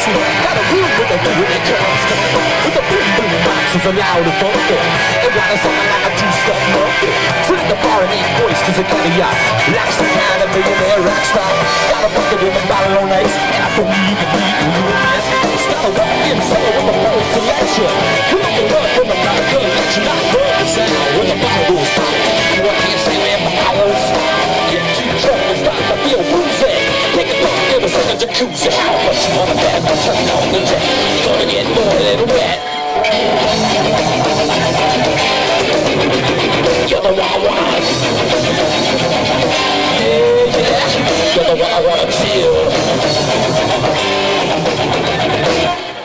sweat. Got a room with the view when it comes. With the boom boom boxes are loud and funky. While it's something like a two-step monkey. At the bar and eat oysters and caviar. Like some kind of millionaire rock star. Got a bucket with a bottle on ice. And I don't even need a little bit. It's got a walk in cellar with a full selection. Come on, run from another good election. I love the sound when the bottle You're the one I want. Yeah, yeah. The one.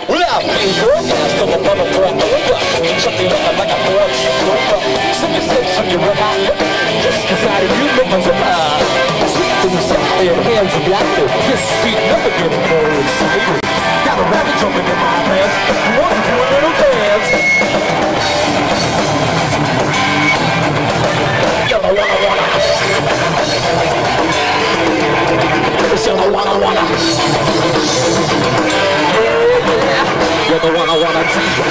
Without girl, on, girl, I'm over. Something looking like a rubber. Just decided you make my surprise. Sweet things there, hands of never Yeah.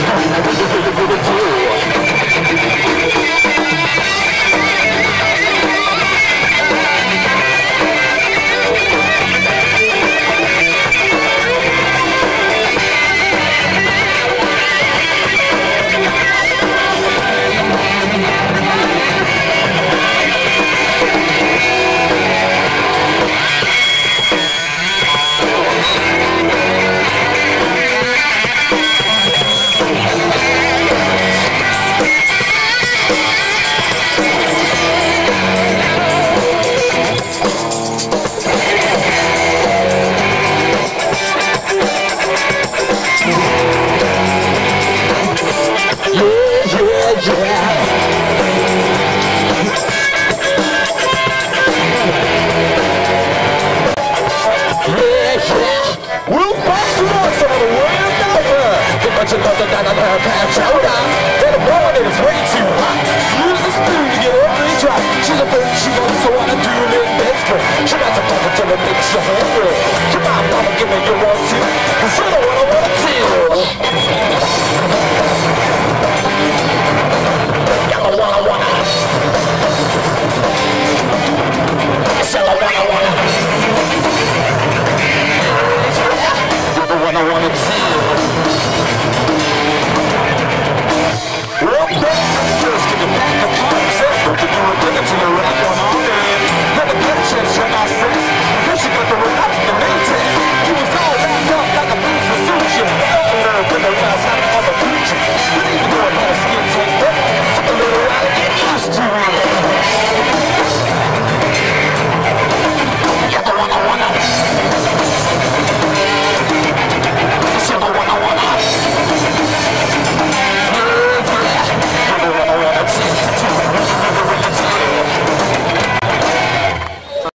Watching about the down on her pad shoulder. Get a woman, it is way too hot. Use the spoon to get every drop. She's a bitch, she wants to wanna do it desperate. She not a talk to the bitch, you're hungry. Come on, mama, give me your one, two. Cause you're the one I wanna feel.